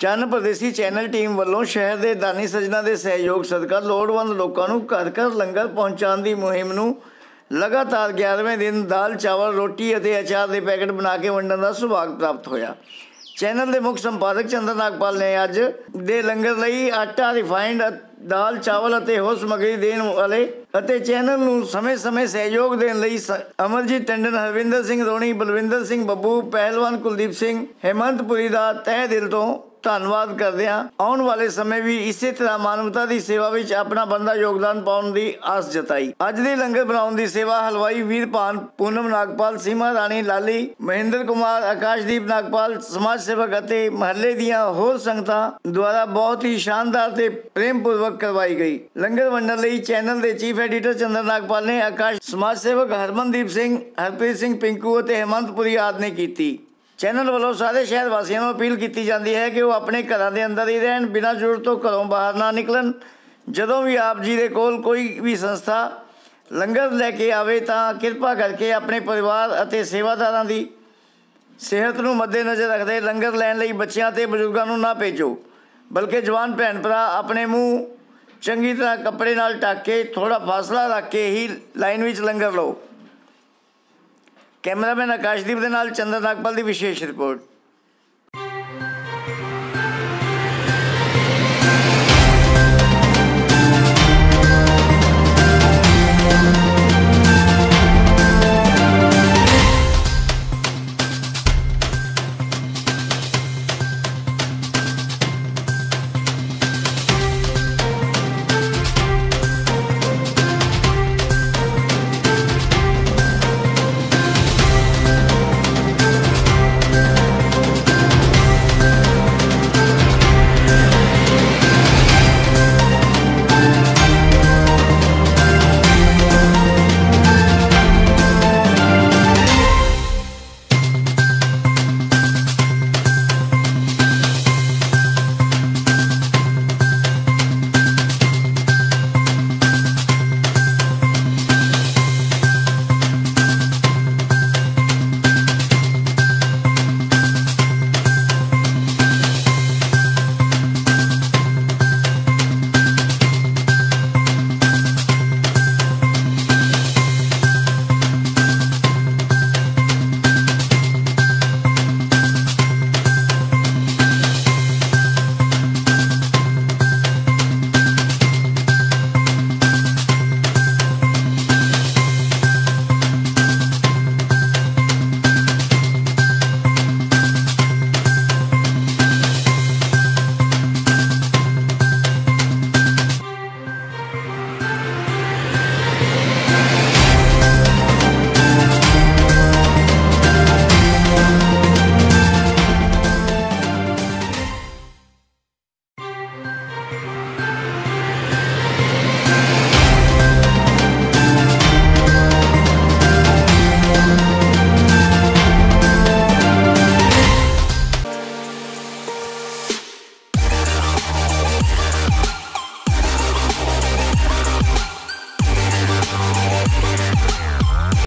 ਚੰਨ ਪ੍ਰਦੇਸੀ channel team ਵੱਲੋਂ ਸ਼ਹਿਰ ਦੇ ਦਾਨੀ ਸੱਜਣਾ ਦੇ ਸਹਿਯੋਗ ਸਦਕਾ ਲੋੜਵੰਦ ਲੋਕਾਂ ਨੂੰ ਘਰ ਘਰ ਲੰਗਰ ਪਹੁੰਚਾਉਣ ਦੀ ਮੁਹਿੰਮ ਨੂੰ ਲਗਾਤਾਰ 11ਵੇਂ ਦਿਨ ਦਾਲ, ਚਾਵਲ, ਰੋਟੀ ਅਤੇ ਅਚਾਰ ਦੇ ਪੈਕੇਟ ਬਣਾ ਕੇ ਵੰਡਣ ਦਾ ਸੁਭਾਗ ਪ੍ਰਾਪਤ ਹੋਇਆ। ਚੈਨਲ ਦੇ ਮੁੱਖ ਸੰਪਾਦਕ ਚੰਦਰ ਨਾਗਪਾਲ ਨੇ ਅੱਜ ਦੇ ਲੰਗਰ ਲਈ ਆਟਾ ਰਿਫਾਈਨਡ ਦਾਲ, ਚਾਵਲ ਅਤੇ ਹੋਰ ਸਮੱਗਰੀ ਦੇਣ ਵਾਲੇ ਅਤੇ ਚੈਨਲ ਨੂੰ ਸਮੇਂ-ਸਮੇਂ ਸਹਿਯੋਗ ਦੇਣ ਲਈ ਸ- ਅਮਰਜੀਤ ਟੰਡਨ, ਹਰਵਿੰਦਰ ਸਿੰਘ ਰੋਣੀ, ਬਲਵਿੰਦਰ ਸਿੰਘ ਬੱਬੂ, ਪਹਿਲਵਾਨ ਕੁਲਦੀਪ ਸਿੰਘ, ਹੇਮੰਤਪੁਰੀ ਦਾ ਤਹਿ ਦਿਲ ਤੋਂ ਧੰਨਵਾਦ ਕਰਦੇ ਹਾਂ। ਆਉਣ ਵਾਲੇ ਸਮੇਂ ਵੀ ਇਸੇ ਤਰ੍ਹਾਂ ਮਾਨਵਤਾ ਦੀ ਸੇਵਾ ਵਿੱਚ ਆਪਣਾ ਬੰਦਾ ਯੋਗਦਾਨ ਪਾਉਣ ਦੀ ਆਸ ਜਤਾਈ। ਅੱਜ ਦੇ ਲੰਗਰ ਬਣਾਉਣ ਦੀ ਸੇਵਾ ਹਲਵਾਈ ਵੀਰਪਾਨ ਪੂਨਮ ਨਾਗਪਾਲ, ਸੀਮਾ ਰਾਣੀ, ਲਾਲੀ, ਮਹਿੰਦਰ ਕੁਮਾਰ, ਆਕਾਸ਼ਦੀਪ ਨਾਗਪਾਲ, ਸਮਾਜ ਸੇਵਕ ਅਤੇ ਮਹੱਲੇ ਦੀਆਂ ਹੋਰ ਸੰਗਤਾਂ ਦੁਆਰਾ ਬਹੁਤ ਹੀ ਸ਼ਾਨਦਾਰ ਤੇ ਪ੍ਰੇਮਪੂਰਵਕ ਕਰਵਾਈ ਗਈ। ਲੰਗਰ ਵੰਡਣ ਲਈ ਚੈਨਲ ਦੇ ਚੀਫ ਐਡੀਟਰ ਚੰਦਰ ਨਾਗਪਾਲ ਨੇ ਆਕਾਸ਼ ਸਮਾਜ ਸੇਵਕ ਹਰਮਨਦੀਪ ਸਿੰਘ, ਹਰਪ੍ਰੀਤ ਸਿੰਘ ਪਿੰਕੂ ਅਤੇ ਹੇਮੰਤਪੁਰੀ ਆਦਿ ਨੇ ਕੀਤੀ। ਚੈਨਲ ਵੱਲੋਂ ਸਾਰੇ ਸ਼ਹਿਰ ਵਾਸੀਆਂ ਨੂੰ ਅਪੀਲ ਕੀਤੀ ਜਾਂਦੀ ਹੈ ਕਿ ਉਹ ਆਪਣੇ ਘਰਾਂ ਦੇ ਅੰਦਰ ਹੀ ਰਹਿਣ, ਬਿਨਾਂ ਜ਼ਰੂਰਤ ਤੋਂ ਘਰੋਂ ਬਾਹਰ ਨਾ ਨਿਕਲਣ। ਜਦੋਂ ਵੀ ਆਪ ਜੀ ਦੇ ਕੋਲ ਕੋਈ ਵੀ ਸੰਸਥਾ ਲੰਗਰ ਲੈ ਕੇ ਆਵੇ ਤਾਂ ਕਿਰਪਾ ਕਰਕੇ ਆਪਣੇ ਪਰਿਵਾਰ ਅਤੇ ਸੇਵਾਦਾਰਾਂ ਦੀ ਸਿਹਤ ਨੂੰ ਮੱਦੇਨਜ਼ਰ ਰੱਖਦੇ ਲੰਗਰ ਲੈਣ ਲਈ ਬੱਚਿਆਂ ਤੇ ਬਜ਼ੁਰਗਾਂ ਨੂੰ ਨਾ ਭੇਜੋ, ਬਲਕਿ ਜਵਾਨ ਭੈਣ ਭਰਾ ਆਪਣੇ ਮੂੰਹ ਚੰਗੀ ਤਰ੍ਹਾਂ ਕੱਪੜੇ ਨਾਲ ਢੱਕ ਕੇ ਥੋੜਾ ਫਾਸਲਾ ਰੱਖ ਕੇ ਹੀ ਲਾਈਨ ਵਿੱਚ ਲੰਗਰ ਲਓ। ਕੈਮਰਾਮੈਨ ਆਕਾਸ਼ਦੀਪ ਦੇ ਨਾਲ ਚੰਦਰ ਨਾਗਪਾਲ ਦੀ ਵਿਸ਼ੇਸ਼ ਰਿਪੋਰਟ।